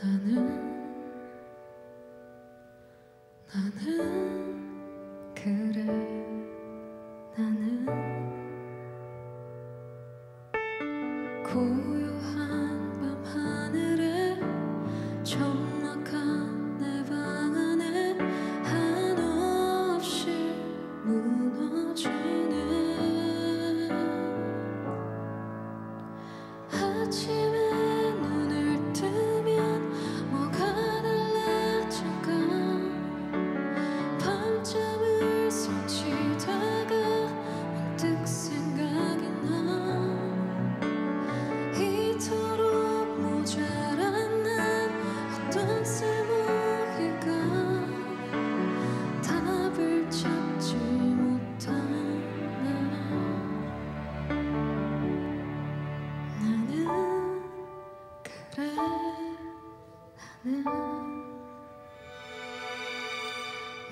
나는 나는. 起 그래 나는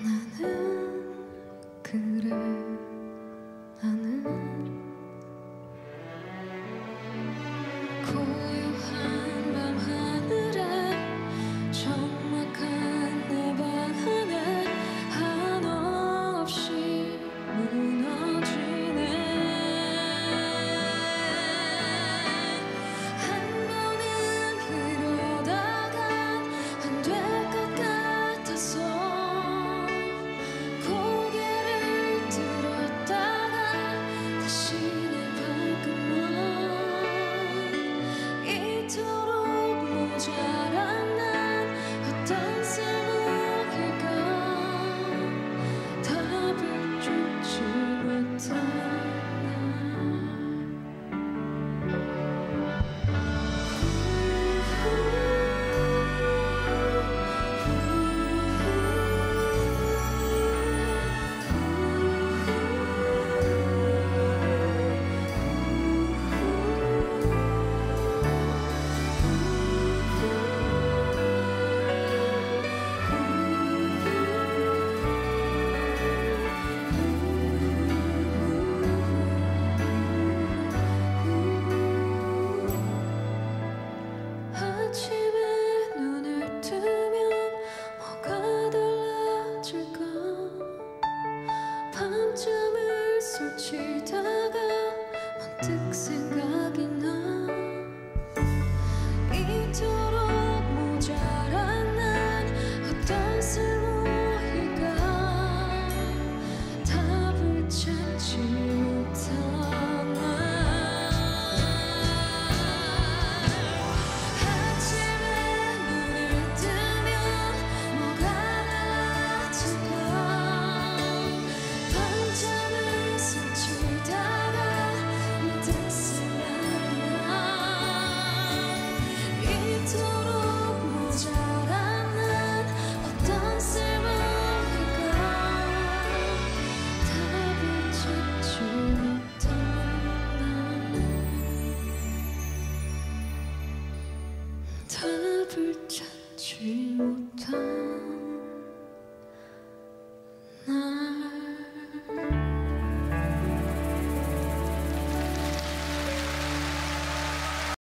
나는 그래 밤잠을 설치다가 문득 생각이 나. 잊어 不坚持，不谈。